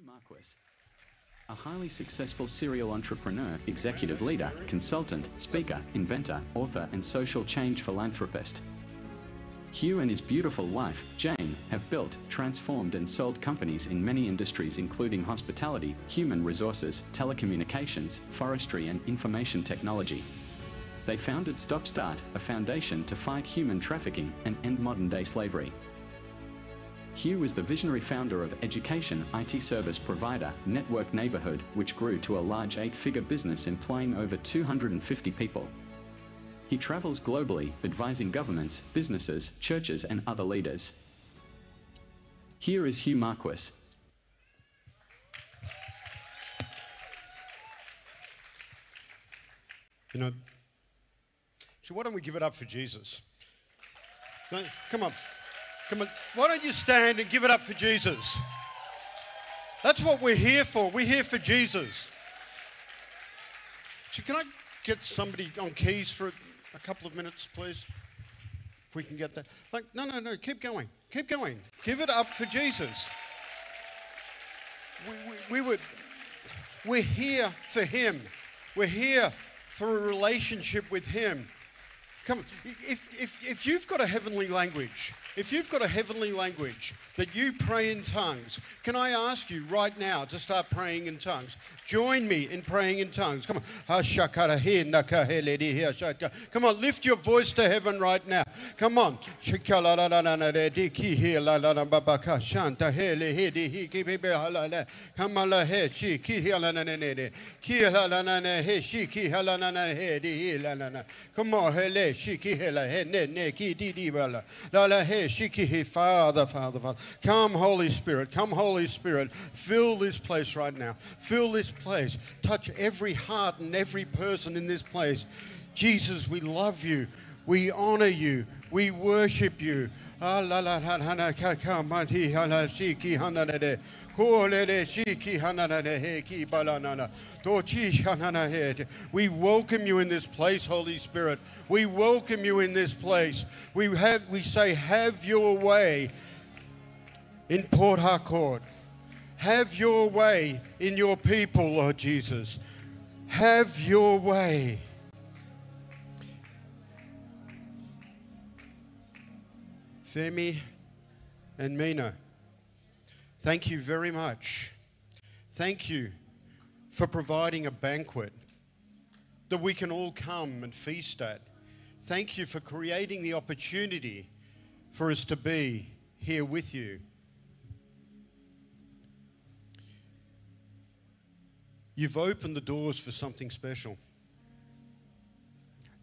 Hugh a highly successful serial entrepreneur, executive leader, consultant, speaker, inventor, author, and social change philanthropist. Hugh and his beautiful wife, Jane, have built, transformed, and sold companies in many industries, including hospitality, human resources, telecommunications, forestry, and information technology. They founded Stop Start, a foundation to fight human trafficking and end modern day slavery. Hugh was the visionary founder of education IT service provider Network Neighborhood, which grew to a large eight figure business employing over 250 people. He travels globally, advising governments, businesses, churches, and other leaders. Here is Hugh Marquis. You know, so why don't we give it up for Jesus? Come on. Come on. Why don't you stand and give it up for Jesus? That's what we're here for. We're here for Jesus. So, can I get somebody on keys for a couple of minutes, please? If we can get that. Like, no, no, no. Keep going. Keep going. Give it up for Jesus. We, we, we would, we're here for Him. We're here for a relationship with Him. Come on. If, if, if you've got a heavenly language, if you've got a heavenly language that you pray in tongues, can I ask you right now to start praying in tongues? Join me in praying in tongues. Come on. Come on, lift your voice to heaven right now. Come on. Come on. Father, Father, Father. Come, Holy Spirit. Come, Holy Spirit. Fill this place right now. Fill this place. Touch every heart and every person in this place. Jesus, we love you. We honor you. We worship you. We welcome you in this place, Holy Spirit. We welcome you in this place. We have we say, have your way in Port Harcourt. Have your way in your people, Lord Jesus. Have your way. Femi and Mina, thank you very much. Thank you for providing a banquet that we can all come and feast at. Thank you for creating the opportunity for us to be here with you. You've opened the doors for something special.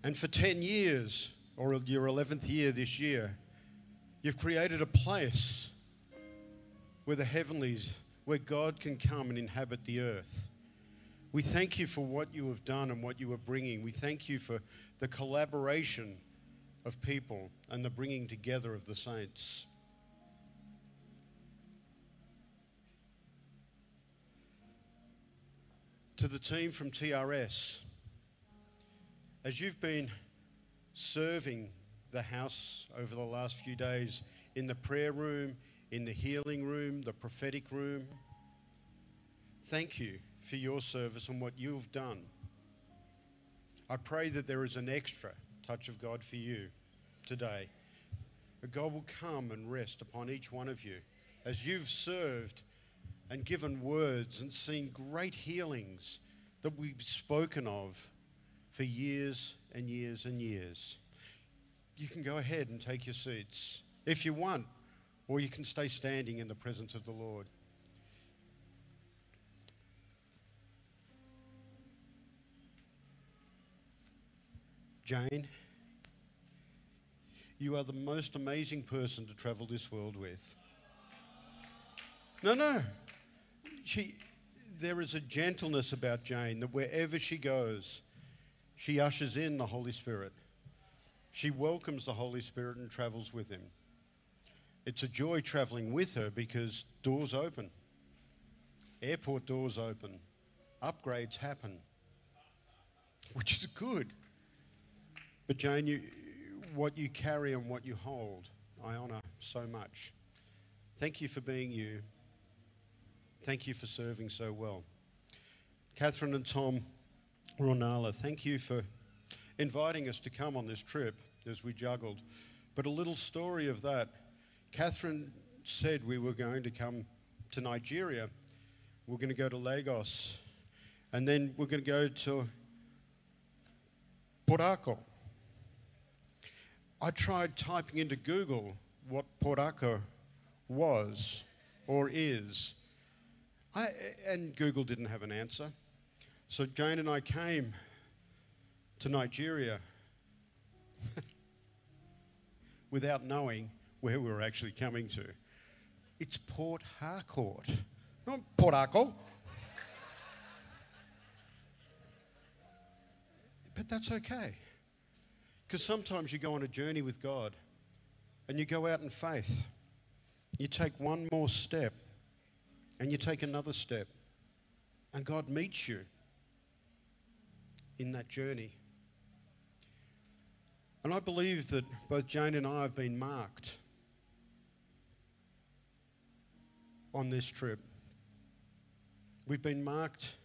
And for 10 years, or your 11th year this year, you've created a place where the heavenlies, where God can come and inhabit the earth. We thank you for what you have done and what you are bringing. We thank you for the collaboration of people and the bringing together of the saints. to the team from TRS. As you've been serving the house over the last few days in the prayer room, in the healing room, the prophetic room, thank you for your service and what you've done. I pray that there is an extra touch of God for you today. That God will come and rest upon each one of you as you've served and given words and seen great healings that we've spoken of for years and years and years. You can go ahead and take your seats if you want, or you can stay standing in the presence of the Lord. Jane, you are the most amazing person to travel this world with. No, no. She, there is a gentleness about Jane that wherever she goes, she ushers in the Holy Spirit. She welcomes the Holy Spirit and travels with him. It's a joy traveling with her because doors open, airport doors open, upgrades happen, which is good. But Jane, you, what you carry and what you hold, I honour so much. Thank you for being you. thank you for serving so well. Catherine and Tom Ruonala, thank you for inviting us to come on this trip as we juggled. But a little story of that. Catherine said we were going to come to Nigeria. We're going to go to Lagos. And then we're going to go to Port Harcourt. I tried typing into Google what Port Harcourt was or is. I, and Google didn't have an answer. So Jane and I came to Nigeria without knowing where we were actually coming to. It's Port Harcourt, not Port Harcourt. but that's okay. Because sometimes you go on a journey with God and you go out in faith. You take one more step and you take another step, and God meets you in that journey. And I believe that both Jane and I have been marked on this trip. We've been marked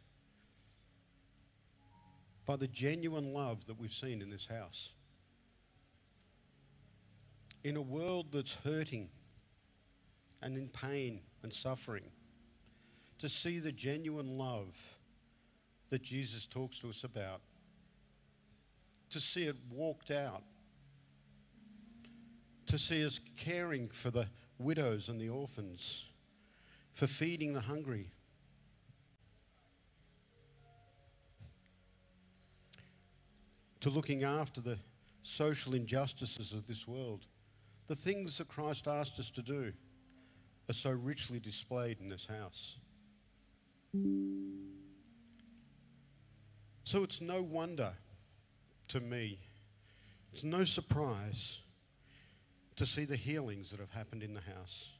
by the genuine love that we've seen in this house. In a world that's hurting and in pain and suffering, to see the genuine love that Jesus talks to us about, to see it walked out, to see us caring for the widows and the orphans, for feeding the hungry. To looking after the social injustices of this world. The things that Christ asked us to do are so richly displayed in this house. So it's no wonder to me, it's no surprise to see the healings that have happened in the house,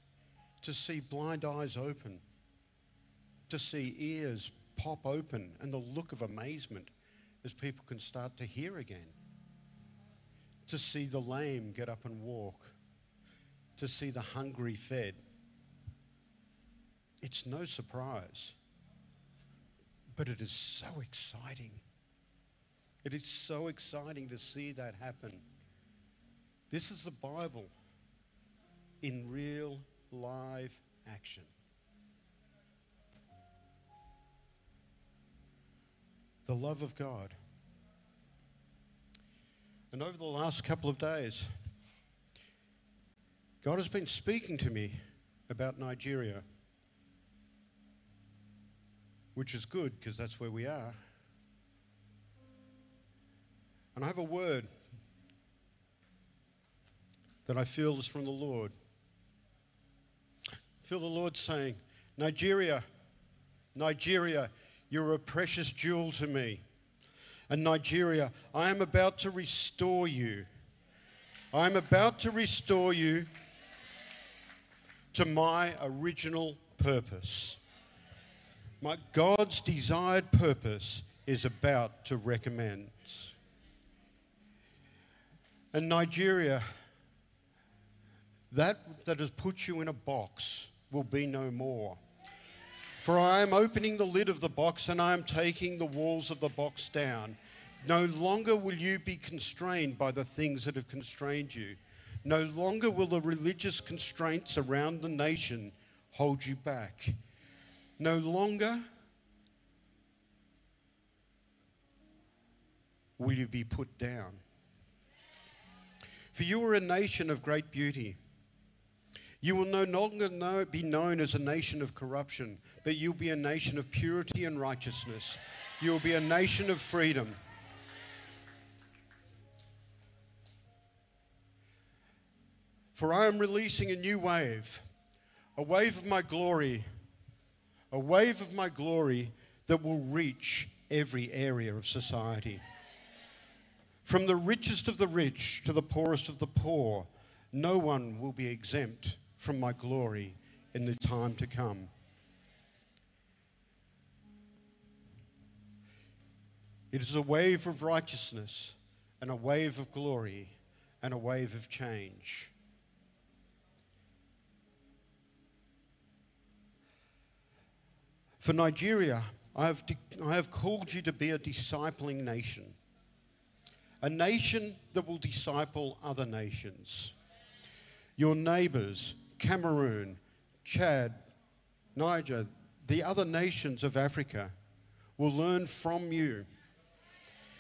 to see blind eyes open, to see ears pop open, and the look of amazement as people can start to hear again, to see the lame get up and walk, to see the hungry fed. It's no surprise, but it is so exciting. It is so exciting to see that happen. This is the Bible in real, live action. The love of God. And over the last couple of days, God has been speaking to me about Nigeria, which is good because that's where we are. And I have a word that I feel is from the Lord. I feel the Lord saying, Nigeria, Nigeria, you're a precious jewel to me. And Nigeria, I am about to restore you. I am about to restore you to my original purpose. My God's desired purpose is about to recommend. And Nigeria, that that has put you in a box will be no more. For I am opening the lid of the box and I am taking the walls of the box down. No longer will you be constrained by the things that have constrained you. No longer will the religious constraints around the nation hold you back. No longer will you be put down. For you are a nation of great beauty. You will no longer know, be known as a nation of corruption, but you'll be a nation of purity and righteousness. You'll be a nation of freedom. For I am releasing a new wave, a wave of my glory, a wave of my glory that will reach every area of society. From the richest of the rich to the poorest of the poor, no one will be exempt from my glory in the time to come. It is a wave of righteousness and a wave of glory and a wave of change. For Nigeria, I have, de- I have called you to be a discipling nation, a nation that will disciple other nations. Your neighbors, Cameroon, Chad, Niger, the other nations of Africa will learn from you.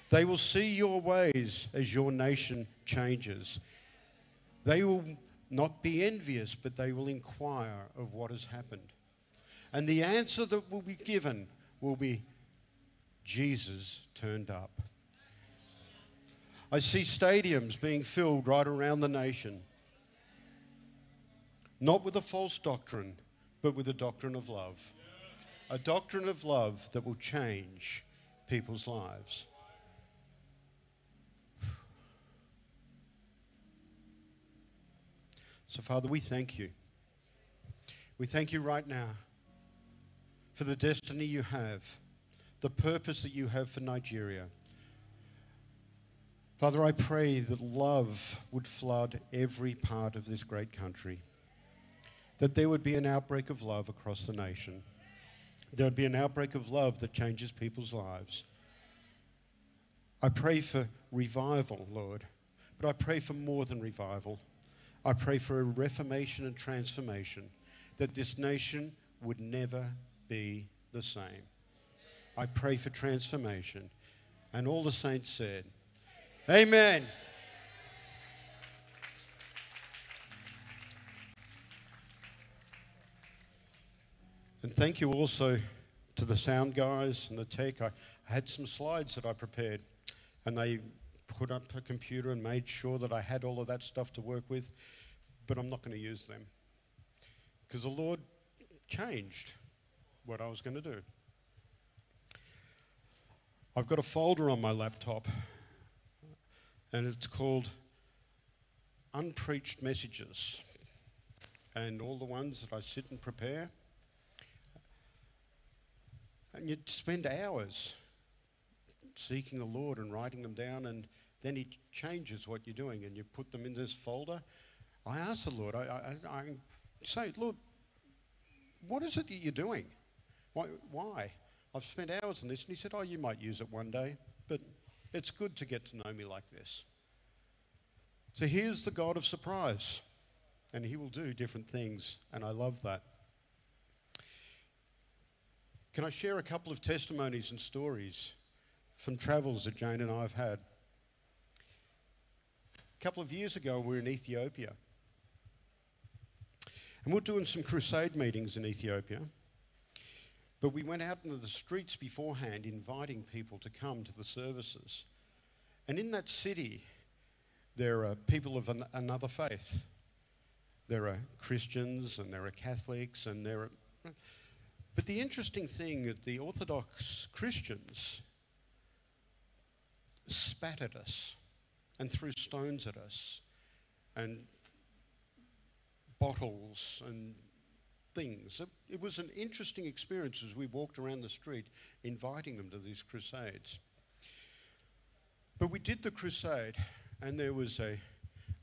They will see your ways as your nation changes. They will not be envious, but they will inquire of what has happened. And the answer that will be given will be Jesus turned up. I see stadiums being filled right around the nation, not with a false doctrine, but with a doctrine of love. A doctrine of love that will change people's lives. So, Father, we thank you. We thank you right now for the destiny you have, the purpose that you have for Nigeria. Father, I pray that love would flood every part of this great country, that there would be an outbreak of love across the nation. There would be an outbreak of love that changes people's lives. I pray for revival, Lord, but I pray for more than revival. I pray for a reformation and transformation, that this nation would never be the same. I pray for transformation. And all the saints said, Amen. And thank you also to the sound guys and the tech. I, I had some slides that I prepared, and they put up a computer and made sure that I had all of that stuff to work with, but I'm not going to use them because the Lord changed what I was going to do. I've got a folder on my laptop, and it's called Unpreached Messages. And all the ones that I sit and prepare. And you'd spend hours seeking the Lord and writing them down, and then He changes what you're doing, and you put them in this folder. I ask the Lord, I, I, I say, Lord, what is it that you're doing? Why, why? I've spent hours on this. And he said, Oh, you might use it one day, but it's good to get to know me like this. So here's the God of surprise, and he will do different things, and I love that. Can I share a couple of testimonies and stories from travels that Jane and I have had? A couple of years ago, we were in Ethiopia. And we're doing some crusade meetings in Ethiopia. But we went out into the streets beforehand inviting people to come to the services. And in that city, there are people of an, another faith. There are Christians and there are Catholics and there are. But the interesting thing that the Orthodox Christians spat at us and threw stones at us and bottles and things. It, was an interesting experience as we walked around the street inviting them to these crusades. But we did the crusade, and there was a,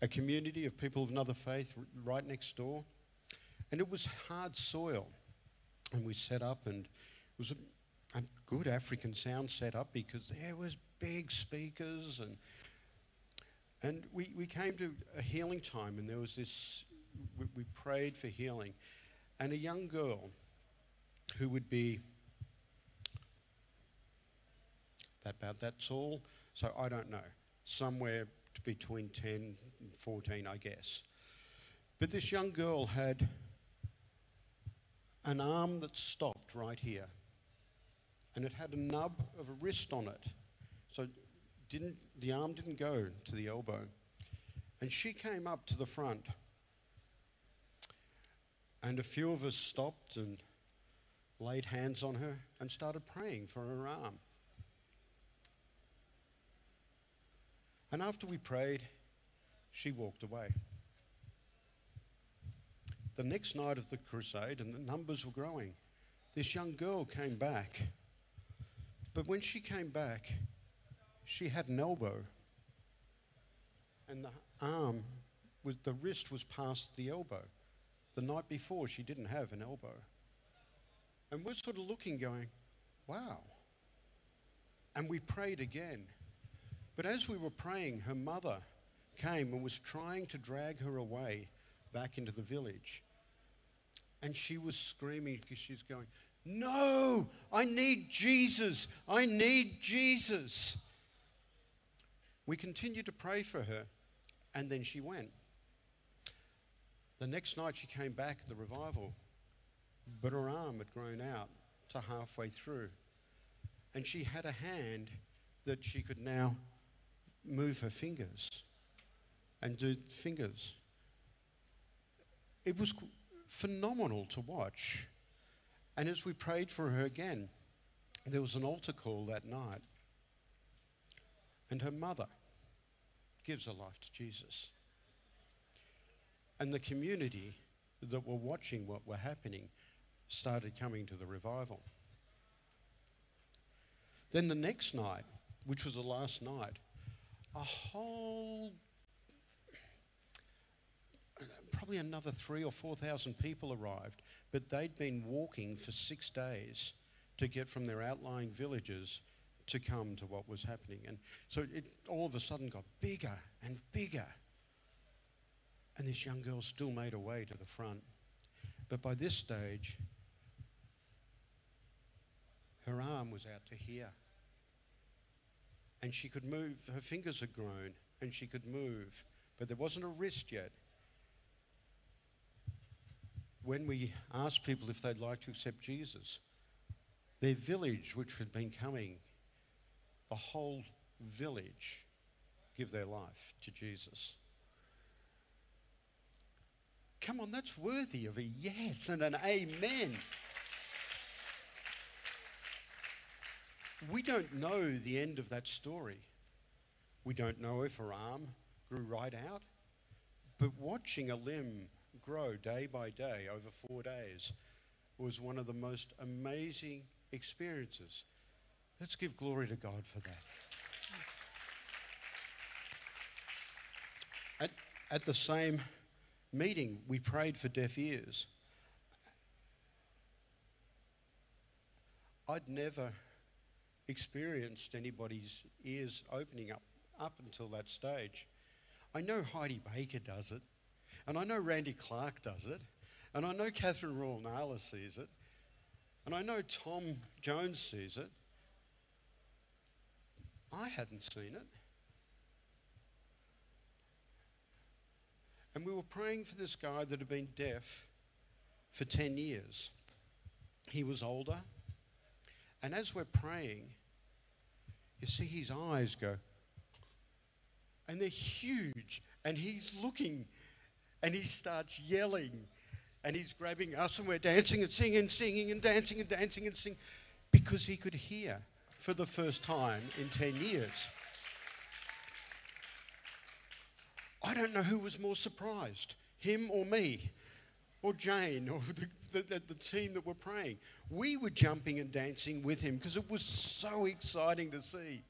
a community of people of another faith right next door, and it was hard soil. And we set up, and it was a, a good African sound set up because there was big speakers and and we, we came to a healing time, and there was this, we, we prayed for healing. And a young girl who would be that about that tall, so I don't know, somewhere between 10 and 14, I guess. But this young girl had an arm that stopped right here, and it had a nub of a wrist on it. So didn't, the arm didn't go to the elbow. And she came up to the front. And a few of us stopped and laid hands on her and started praying for her arm. And after we prayed, she walked away. The next night of the crusade, and the numbers were growing, this young girl came back. But when she came back, she had an elbow, and the arm, was, the wrist was past the elbow. The night before, she didn't have an elbow. And we're sort of looking, going, wow. And we prayed again. But as we were praying, her mother came and was trying to drag her away back into the village. And she was screaming because she's going, No, I need Jesus. I need Jesus. We continued to pray for her, and then she went. The next night she came back at the revival, but her arm had grown out to halfway through. And she had a hand that she could now move her fingers and do fingers. It was phenomenal to watch. And as we prayed for her again, there was an altar call that night. And her mother gives her life to Jesus. And the community that were watching what were happening started coming to the revival. Then the next night, which was the last night, a whole probably another three or four thousand people arrived, but they'd been walking for six days to get from their outlying villages to come to what was happening. And so it all of a sudden got bigger and bigger. And this young girl still made her way to the front. But by this stage, her arm was out to here. And she could move, her fingers had grown, and she could move, but there wasn't a wrist yet. When we asked people if they'd like to accept Jesus, their village, which had been coming, the whole village, give their life to Jesus. Come on, that's worthy of a yes and an amen. We don't know the end of that story. We don't know if her arm grew right out. But watching a limb grow day by day over four days was one of the most amazing experiences. Let's give glory to God for that. At, at the same meeting, we prayed for deaf ears. I'd never experienced anybody's ears opening up up until that stage. I know Heidi Baker does it, and I know Randy Clark does it, and I know Catherine Ruonala sees it, and I know Tom Jones sees it. I hadn't seen it. And we were praying for this guy that had been deaf for 10 years. He was older. And as we're praying, you see his eyes go, and they're huge. And he's looking and he starts yelling and he's grabbing us and we're dancing and singing and singing and dancing and dancing and singing because he could hear for the first time in 10 years. I don't know who was more surprised, him or me, or Jane, or the, the, the, team that were praying. We were jumping and dancing with him because it was so exciting to see.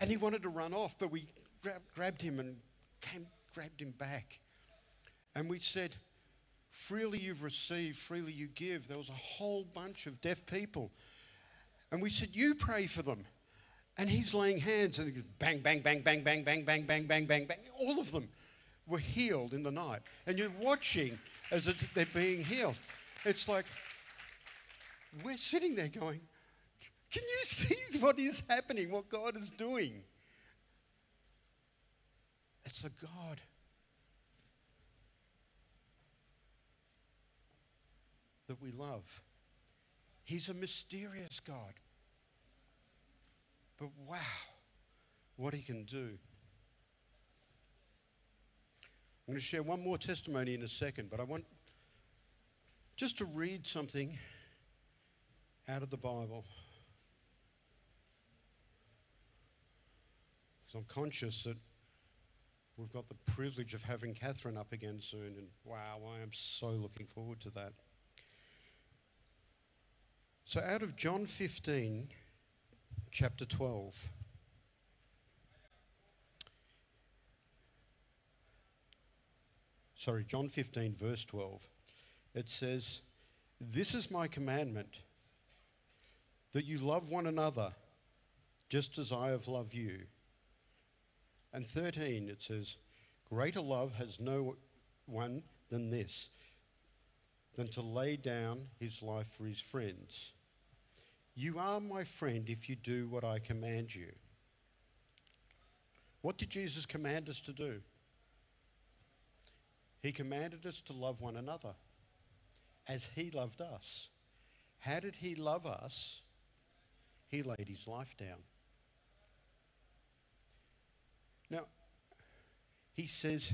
And he wanted to run off, but we grab, grabbed him and came, grabbed him back. And we said, Freely you've received, freely you give. There was a whole bunch of deaf people. And we said, You pray for them. And he's laying hands and bang, bang, bang, bang, bang, bang, bang, bang, bang, bang, bang. All of them were healed in the night. And you're watching as they're being healed. It's like, we're sitting there going, can you see what is happening, what God is doing? It's the God that we love. He's a mysterious God. But wow, what he can do. I'm going to share one more testimony in a second, but I want just to read something out of the Bible. Because I'm conscious that we've got the privilege of having Catherine up again soon, and wow, I am so looking forward to that. So, out of John 15, chapter 12. Sorry, John 15, verse 12. it says, This is my commandment, that you love one another just as I have loved you. And 13, it says, Greater love has no one than this, than to lay down his life for his friends. You are my friend if you do what I command you. What did Jesus command us to do? He commanded us to love one another as he loved us. How did he love us? He laid his life down. Now, he says,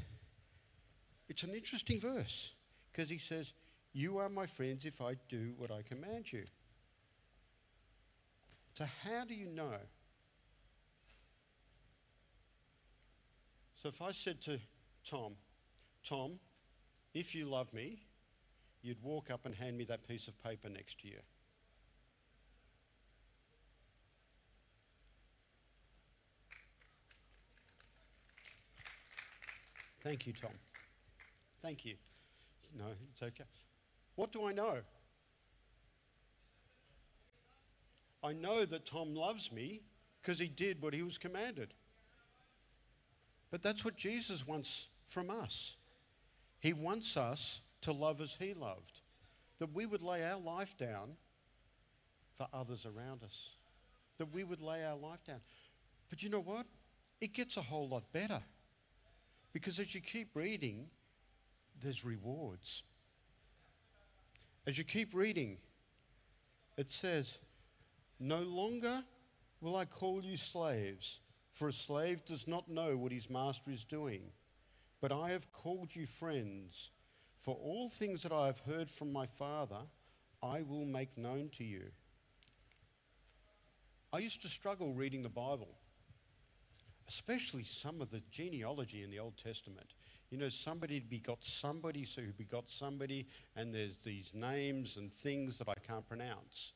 it's an interesting verse because he says, You are my friends if I do what I command you. So, how do you know? So, if I said to Tom, Tom, if you love me, you'd walk up and hand me that piece of paper next to Thank you, Tom. Thank you. No, it's okay. What do I know? I know that Tom loves me because he did what he was commanded. But that's what Jesus wants from us. He wants us to love as he loved, that we would lay our life down for others around us, that we would lay our life down. But you know what? It gets a whole lot better because as you keep reading, there's rewards. As you keep reading, it says, No longer will I call you slaves, for a slave does not know what his master is doing. But I have called you friends, for all things that I have heard from my Father, I will make known to you. I used to struggle reading the Bible, especially some of the genealogy in the Old Testament. You know, somebody begot somebody, so who begot somebody, and there's these names and things that I can't pronounce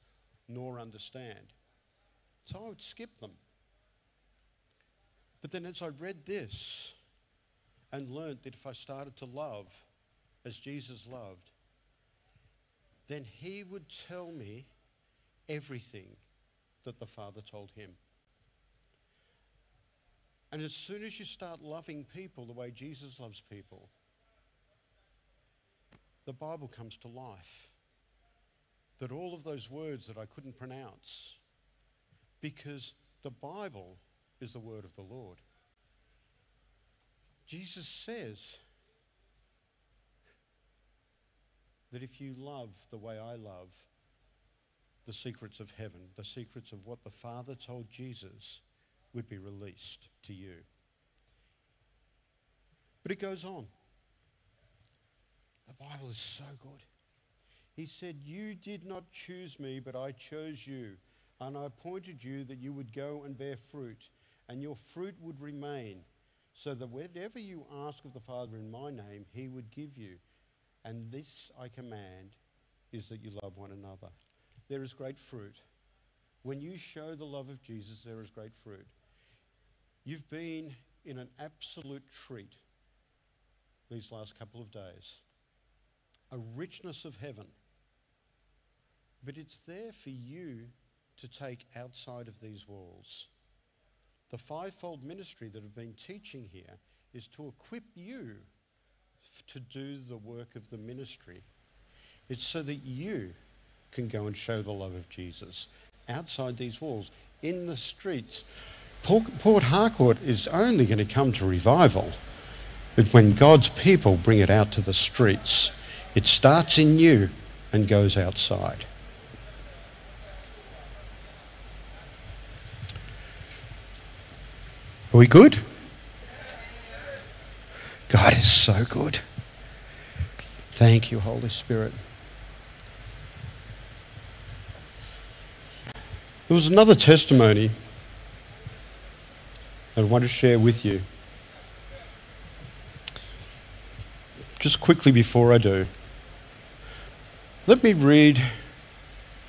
nor understand. So I would skip them. But then as I read this and learned that if I started to love as Jesus loved, then he would tell me everything that the Father told him. And as soon as you start loving people the way Jesus loves people, the Bible comes to life. That all of those words that I couldn't pronounce, because the Bible is the word of the Lord. Jesus says that if you love the way I love, the secrets of heaven, the secrets of what the Father told Jesus, would be released to you. But it goes on. The Bible is so good. He said, You did not choose me, but I chose you, and I appointed you that you would go and bear fruit, and your fruit would remain, so that whatever you ask of the Father in my name, he would give you. And this I command is that you love one another. There is great fruit. When you show the love of Jesus, there is great fruit. You've been in an absolute treat these last couple of days. A richness of heaven. But it's there for you to take outside of these walls. The fivefold ministry that I've been teaching here is to equip you to do the work of the ministry. It's so that you can go and show the love of Jesus outside these walls, in the streets. Port Harcourt is only going to come to revival when God's people bring it out to the streets. It starts in you and goes outside. Are we good? God is so good. Thank you, Holy Spirit. There was another testimony I want to share with you. Just quickly before I do, let me read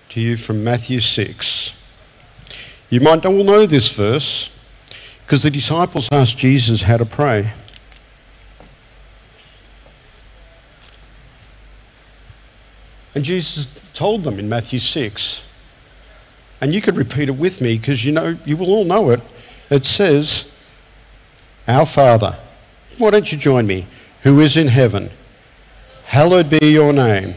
to you from Matthew 6. You might all know this verse because the disciples asked Jesus how to pray. And Jesus told them in Matthew 6, and you could repeat it with me because you know you will all know it. It says, Our Father, why don't you join me, who is in heaven, hallowed be your name.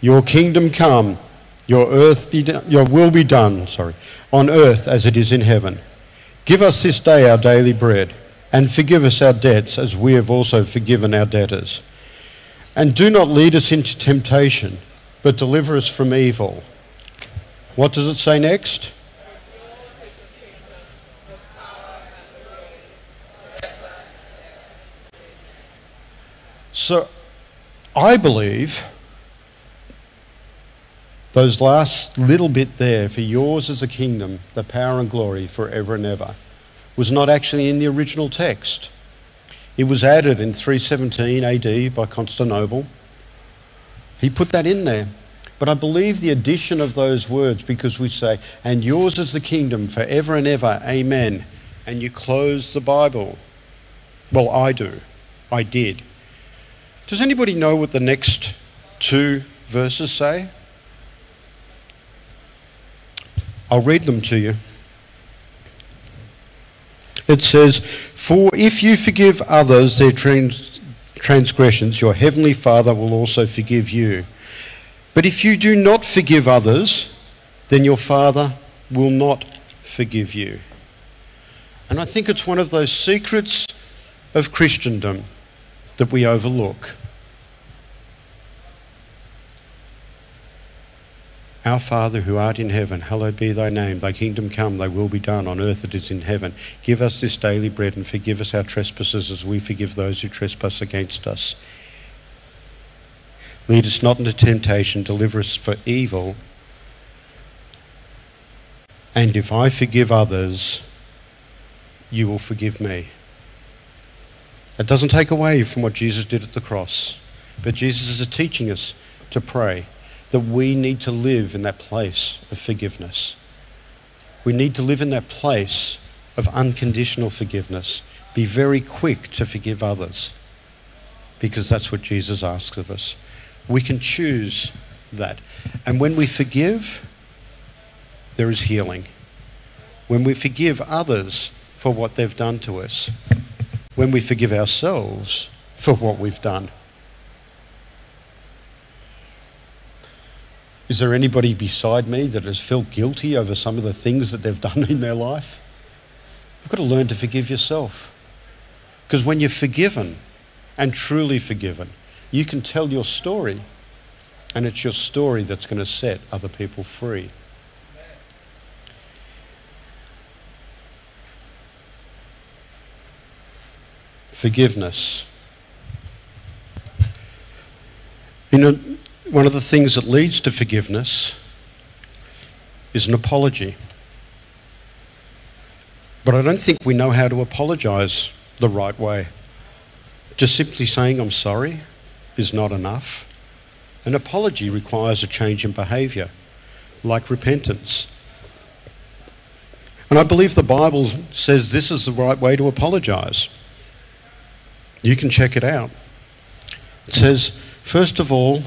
Your kingdom come, your earth be done, your will be done, sorry, on earth as it is in heaven. Give us this day our daily bread, and forgive us our debts as we have also forgiven our debtors. And do not lead us into temptation, but deliver us from evil. What does it say next? So I believe those last little bit there, for yours is the kingdom, the power and glory forever and ever, was not actually in the original text. It was added in 317 AD by Constantinople. He put that in there. But I believe the addition of those words because we say, and yours is the kingdom forever and ever, amen. And you close the Bible. Well, I do. I did. Does anybody know what the next two verses say? I'll read them to you. It says, For if you forgive others their trans- transgressions, your heavenly Father will also forgive you. But if you do not forgive others, then your Father will not forgive you. And I think it's one of those secrets of Christendom that we overlook. Our Father who art in heaven, hallowed be thy name. Thy kingdom come, thy will be done on earth as it is in heaven. Give us this daily bread and forgive us our trespasses as we forgive those who trespass against us. Lead us not into temptation, deliver us for evil. And if I forgive others, you will forgive me. It doesn't take away from what Jesus did at the cross, but Jesus is teaching us to pray that we need to live in that place of forgiveness. We need to live in that place of unconditional forgiveness. Be very quick to forgive others because that's what Jesus asks of us. We can choose that. And when we forgive, there is healing. When we forgive others for what they've done to us, when we forgive ourselves for what we've done, Is there anybody beside me that has felt guilty over some of the things that they've done in their life? You've got to learn to forgive yourself. Because when you're forgiven and truly forgiven, you can tell your story, and it's your story that's going to set other people free. Forgiveness. You know, one of the things that leads to forgiveness is an apology. But I don't think we know how to apologize the right way. Just simply saying I'm sorry is not enough. An apology requires a change in behavior, like repentance. And I believe the Bible says this is the right way to apologize. You can check it out. It says, first of all,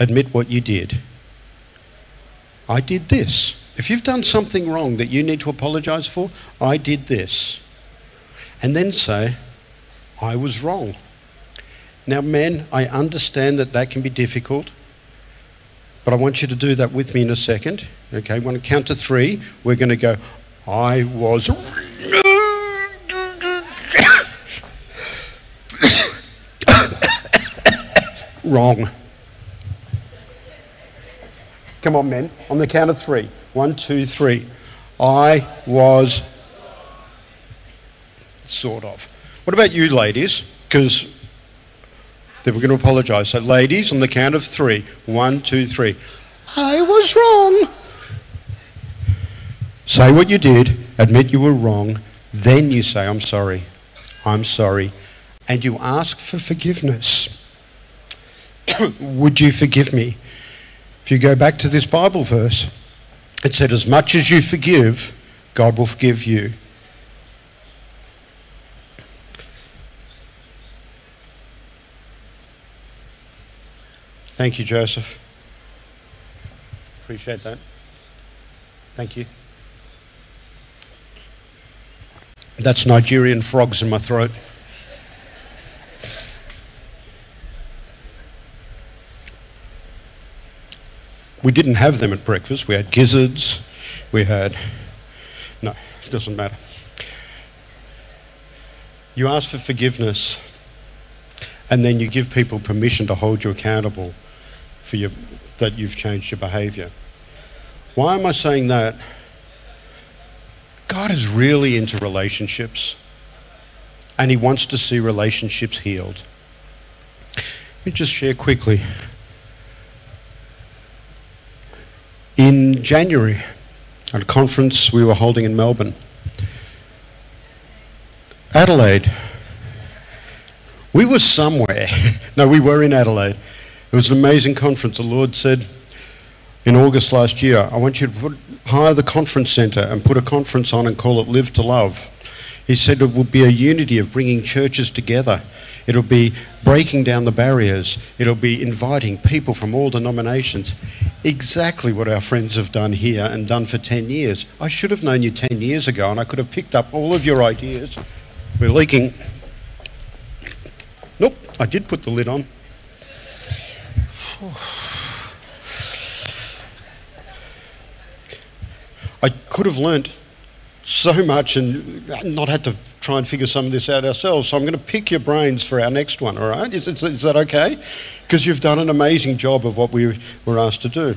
admit what you did. I did this. If you've done something wrong that you need to apologize for, I did this. And then say, I was wrong. Now, men, I understand that that can be difficult, but I want you to do that with me in a second. Okay, when I count to three, we're going to go, I was. Wrong. Come on, men. On the count of three. One, two, three. I was sort of. What about you, ladies? Because they were going to apologise. So, ladies, on the count of three. One, two, three. I was wrong. Say what you did, admit you were wrong, then you say, I'm sorry. I'm sorry. And you ask for forgiveness. Would you forgive me? If you go back to this Bible verse, it said, As much as you forgive, God will forgive you. Thank you, Joseph. Appreciate that. Thank you. That's Nigerian frogs in my throat. We didn't have them at breakfast. We had gizzards. We had. No, it doesn't matter. You ask for forgiveness, and then you give people permission to hold you accountable for your, that you've changed your behavior. Why am I saying that? God is really into relationships, and He wants to see relationships healed. Let me just share quickly. In January, at a conference we were holding in Melbourne, Adelaide, we were somewhere. no, we were in Adelaide. It was an amazing conference. The Lord said in August last year, I want you to put, hire the conference centre and put a conference on and call it Live to Love. He said it will be a unity of bringing churches together. It'll be breaking down the barriers. It'll be inviting people from all denominations. Exactly what our friends have done here and done for 10 years. I should have known you 10 years ago and I could have picked up all of your ideas. We're leaking. Nope, I did put the lid on. I could have learnt so much and not had to try and figure some of this out ourselves. So I'm going to pick your brains for our next one, all right? Is, is that okay? Because you've done an amazing job of what we were asked to do.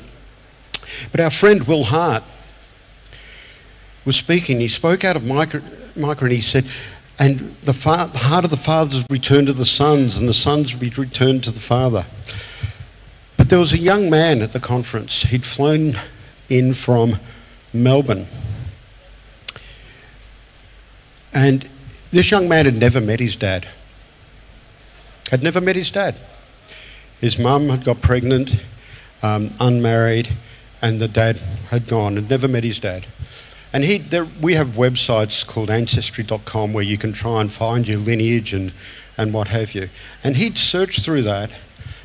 But our friend Will Hart was speaking. He spoke out of Micah, Micah and he said, and the, fa- the heart of the fathers returned to the sons, and the sons returned to the father. But there was a young man at the conference. He'd flown in from Melbourne. And this young man had never met his dad. Had never met his dad. His mum had got pregnant, um, unmarried, and the dad had gone, had never met his dad. And he, there, we have websites called ancestry.com where you can try and find your lineage and, and what have you. And he'd searched through that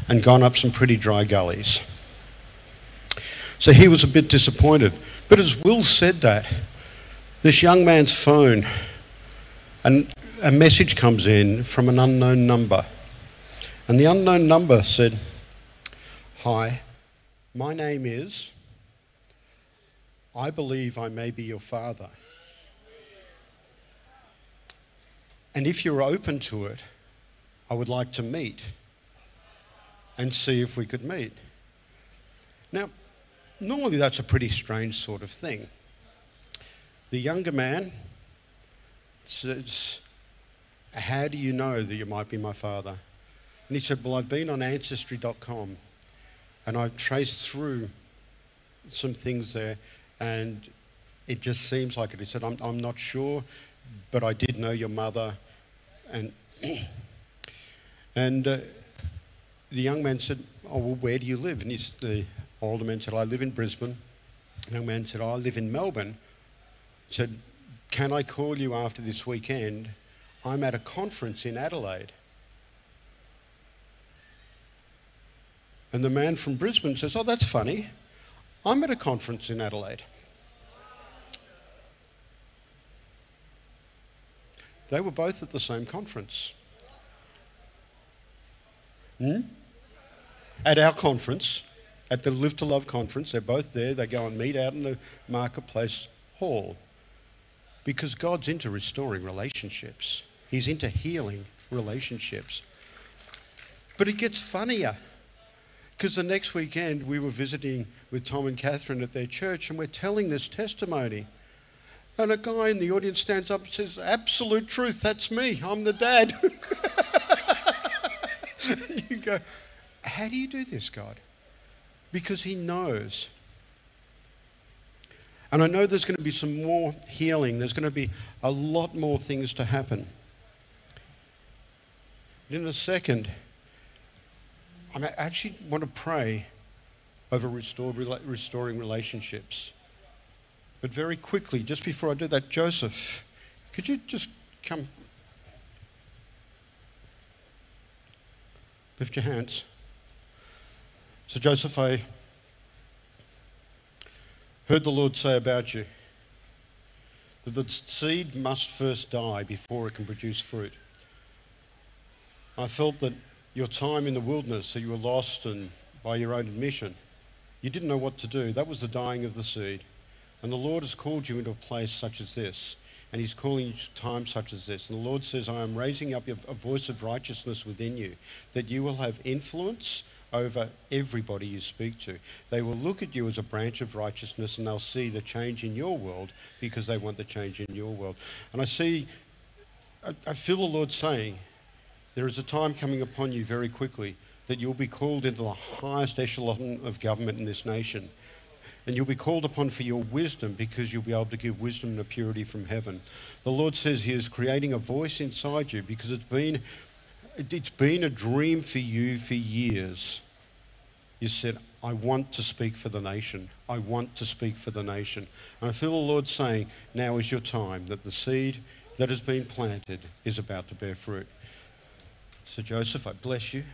and gone up some pretty dry gullies. So he was a bit disappointed. But as Will said that, this young man's phone, and a message comes in from an unknown number. And the unknown number said, Hi, my name is. I believe I may be your father. And if you're open to it, I would like to meet and see if we could meet. Now, normally that's a pretty strange sort of thing. The younger man says, How do you know that you might be my father? And he said, Well, I've been on ancestry.com and I've traced through some things there and it just seems like it. He said, I'm, I'm not sure, but I did know your mother. And, and uh, the young man said, Oh, well, where do you live? And he's, the older man said, I live in Brisbane. The young man said, oh, I live in Melbourne. He said, Can I call you after this weekend? I'm at a conference in Adelaide. And the man from Brisbane says, Oh, that's funny. I'm at a conference in Adelaide. They were both at the same conference. Hmm? At our conference, at the Live to Love conference, they're both there. They go and meet out in the marketplace hall because God's into restoring relationships, He's into healing relationships. But it gets funnier because the next weekend we were visiting with Tom and Catherine at their church and we're telling this testimony. And a guy in the audience stands up and says, Absolute truth, that's me, I'm the dad. you go, How do you do this, God? Because He knows. And I know there's going to be some more healing, there's going to be a lot more things to happen. In a second, I actually want to pray over restored, restoring relationships. But very quickly, just before I do that, Joseph, could you just come? Lift your hands. So, Joseph, I heard the Lord say about you that the seed must first die before it can produce fruit. I felt that your time in the wilderness, that you were lost and by your own admission, you didn't know what to do. That was the dying of the seed. And the Lord has called you into a place such as this. And He's calling you to time such as this. And the Lord says, I am raising up a voice of righteousness within you, that you will have influence over everybody you speak to. They will look at you as a branch of righteousness and they'll see the change in your world because they want the change in your world. And I see, I, I feel the Lord saying, there is a time coming upon you very quickly that you'll be called into the highest echelon of government in this nation. And you'll be called upon for your wisdom because you'll be able to give wisdom and a purity from heaven. The Lord says He is creating a voice inside you because it's been, it's been a dream for you for years. You said, I want to speak for the nation. I want to speak for the nation. And I feel the Lord saying, now is your time, that the seed that has been planted is about to bear fruit. So, Joseph, I bless you.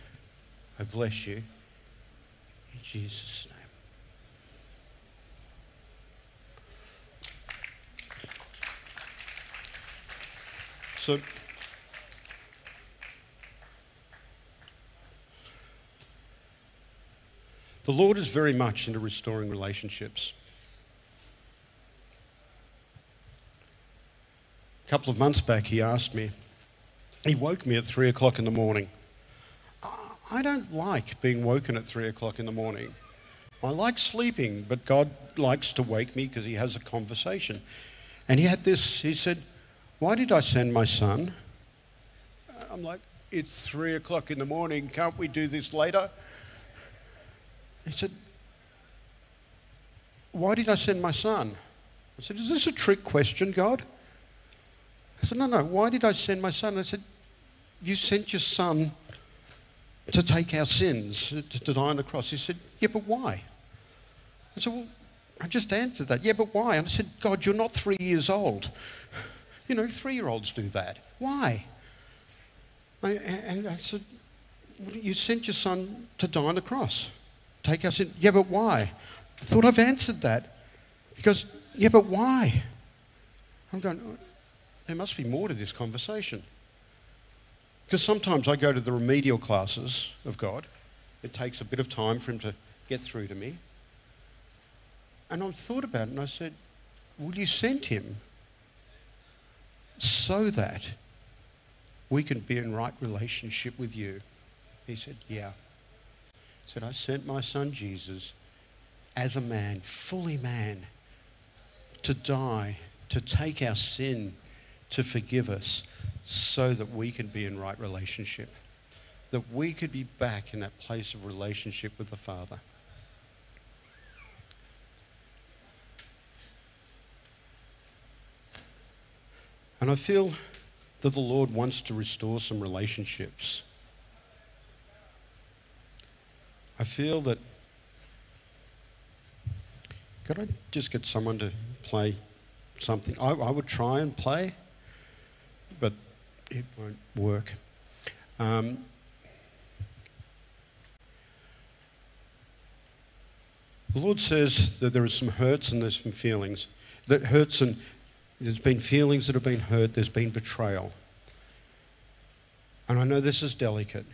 I bless you. In Jesus' name. So, the Lord is very much into restoring relationships. A couple of months back, he asked me, he woke me at three o'clock in the morning. I don't like being woken at three o'clock in the morning. I like sleeping, but God likes to wake me because He has a conversation. And He had this, He said, Why did I send my son? I'm like, It's three o'clock in the morning. Can't we do this later? He said, Why did I send my son? I said, Is this a trick question, God? I said, No, no. Why did I send my son? I said, You sent your son to take our sins, to die on the cross. He said, Yeah, but why? I said, Well, I just answered that. Yeah, but why? And I said, God, you're not three years old. You know, three year olds do that. Why? I, and I said, You sent your son to die on the cross. Take our sin. Yeah, but why? I thought I've answered that. He goes, yeah, but why? I'm going, oh, there must be more to this conversation. Because sometimes I go to the remedial classes of God. It takes a bit of time for him to get through to me. And I thought about it and I said, Will you send him so that we can be in right relationship with you? He said, Yeah. Said, I sent my son Jesus as a man, fully man, to die, to take our sin, to forgive us so that we could be in right relationship, that we could be back in that place of relationship with the Father. And I feel that the Lord wants to restore some relationships. I feel that. Could I just get someone to play something? I, I would try and play, but it won't work. Um, the Lord says that there are some hurts and there's some feelings. That hurts and there's been feelings that have been hurt, there's been betrayal. And I know this is delicate.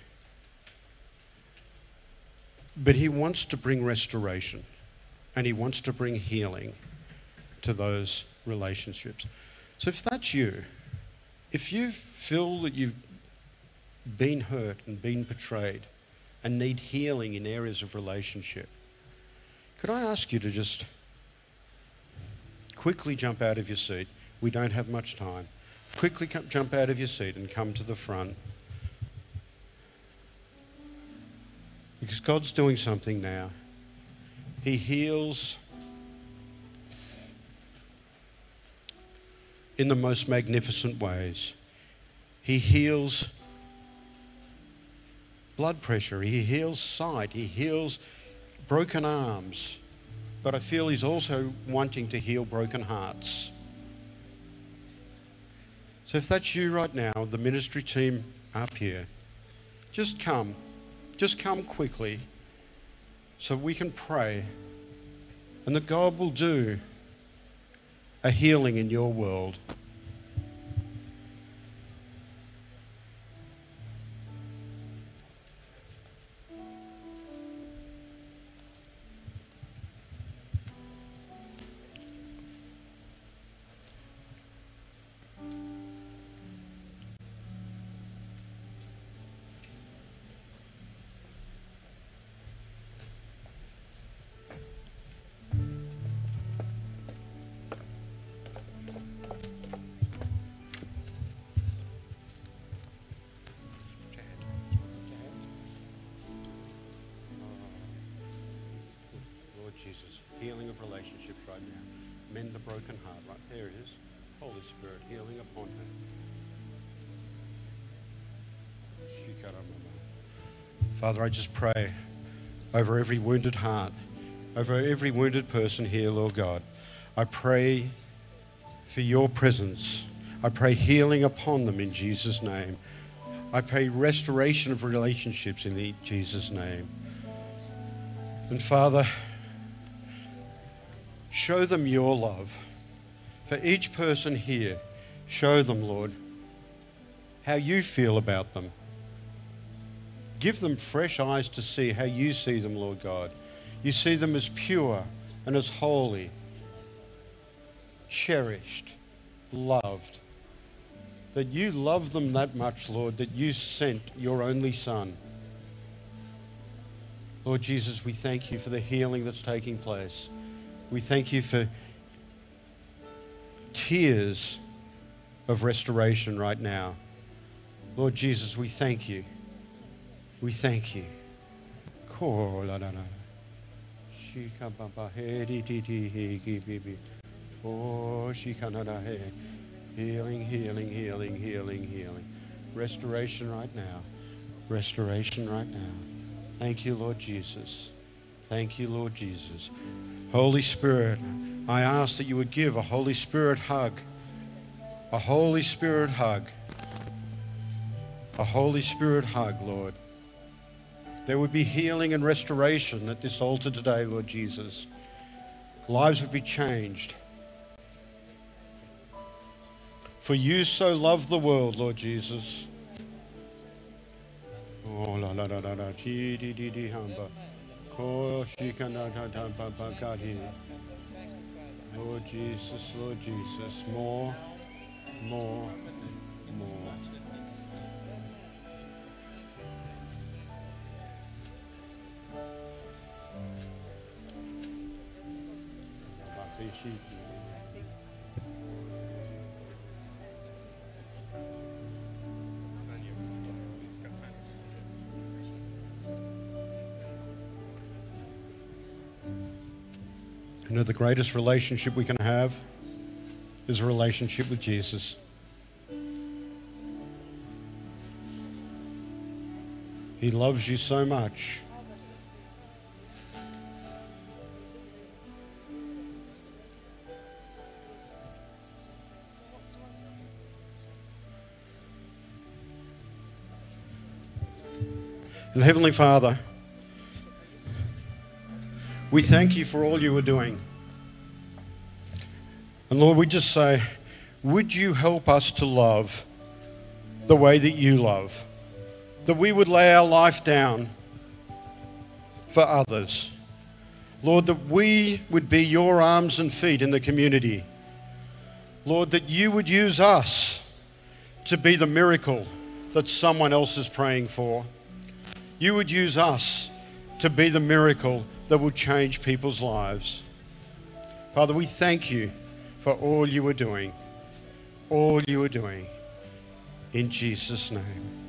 But He wants to bring restoration and He wants to bring healing to those relationships. So if that's you, if you feel that you've been hurt and been betrayed and need healing in areas of relationship, could I ask you to just quickly jump out of your seat? We don't have much time. Quickly come, jump out of your seat and come to the front. Because God's doing something now. He heals in the most magnificent ways. He heals blood pressure, He heals sight, He heals broken arms. But I feel He's also wanting to heal broken hearts. So if that's you right now, the ministry team up here, just come. Just come quickly so we can pray and that God will do a healing in your world. Father, I just pray over every wounded heart, over every wounded person here, Lord God. I pray for your presence. I pray healing upon them in Jesus' name. I pray restoration of relationships in Jesus' name. And Father, show them your love. For each person here, show them, Lord, how you feel about them. Give them fresh eyes to see how you see them, Lord God. You see them as pure and as holy, cherished, loved. That you love them that much, Lord, that you sent your only Son. Lord Jesus, we thank you for the healing that's taking place. We thank you for tears of restoration right now. Lord Jesus, we thank you. We thank you. Oh. Healing, healing, healing, healing, healing. Restoration right now. Restoration right now. Thank you, Lord Jesus. Thank you, Lord Jesus. Holy Spirit, I ask that you would give a Holy Spirit hug. A Holy Spirit hug. A Holy Spirit hug, Lord. There would be healing and restoration at this altar today, Lord Jesus. Lives would be changed. For you so loved the world, Lord Jesus. Lord Jesus, Lord Jesus, more, more, more. You know, the greatest relationship we can have is a relationship with Jesus. He loves you so much. And Heavenly Father, we thank you for all you are doing. And Lord, we just say, would you help us to love the way that you love? That we would lay our life down for others. Lord, that we would be your arms and feet in the community. Lord, that you would use us to be the miracle that someone else is praying for. You would use us to be the miracle that will change people's lives. Father, we thank you for all you are doing, all you are doing. In Jesus' name.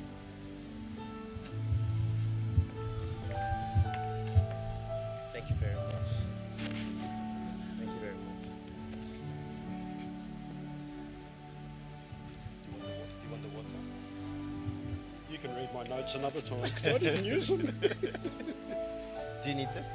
Another I didn't use them. Do you need this?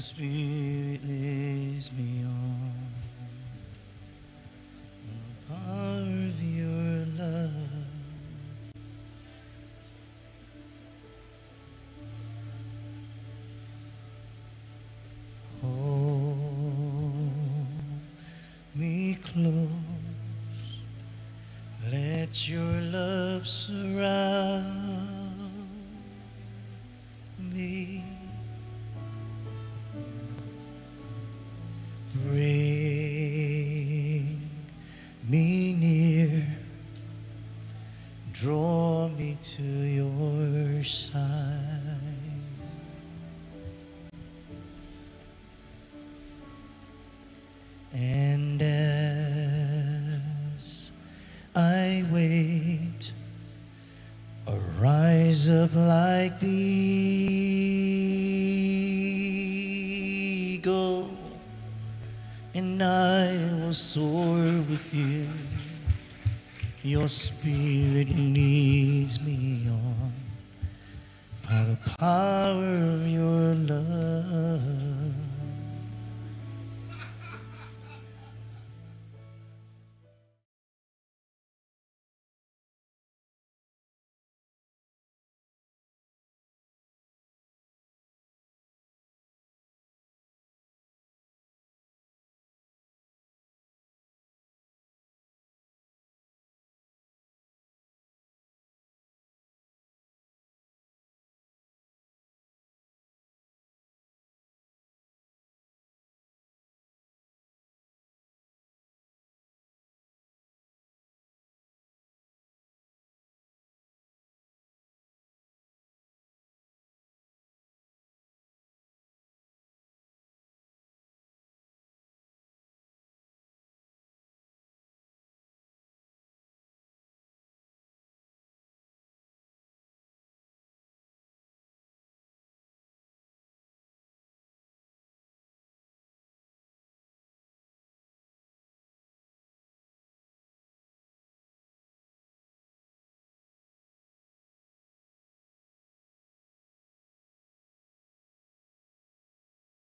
Spirit leads me on. Like the eagle, and I will soar with you. Your spirit leads me on by the power of your love.